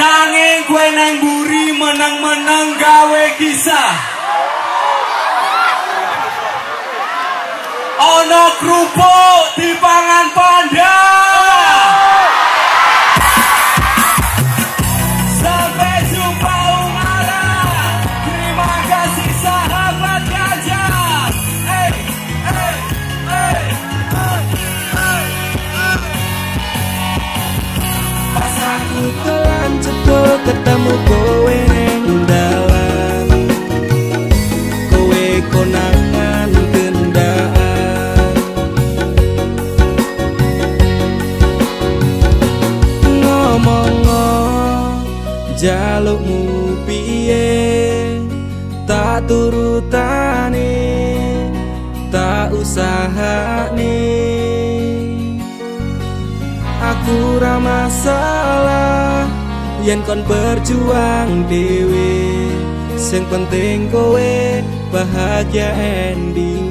Nanging kue nang buri menang-menang gawe kisah. Ono kerupuk di pangan panda Sampai ketemu kowe neng dalan. Kowe konangan gendaan. Ngomong jalukmu piye? Tak turutane Tak usahane aku ra masalah yen kon berjuang dewe sing penting kowe bahagia endingi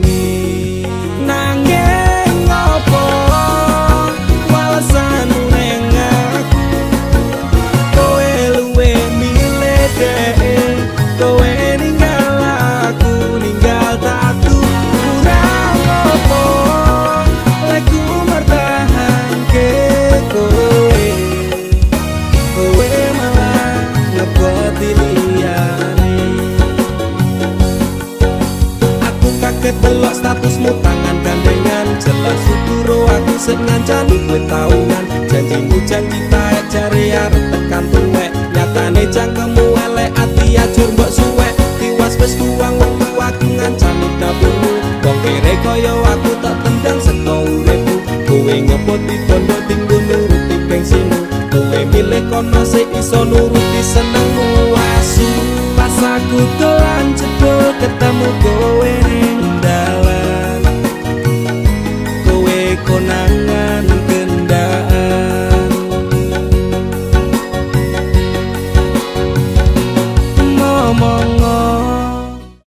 liyane aku kaget delok statusmu tangan gandengan. Jelas uturo aku sing ngancani kowe tahunan janjimu janji taek jare arep tekan tuwek. Nyatane cangkemmu elek ati ajur mbok suwek. Tiwas wis tuang wong tuaku ngancani dapurmu. Wong kere kaya aku tak tendang seko uripku kowe ngepoti tondo tinggu nuruti bensinmu? Kowe milih kono sik iso nuruti senengmu nada mudou.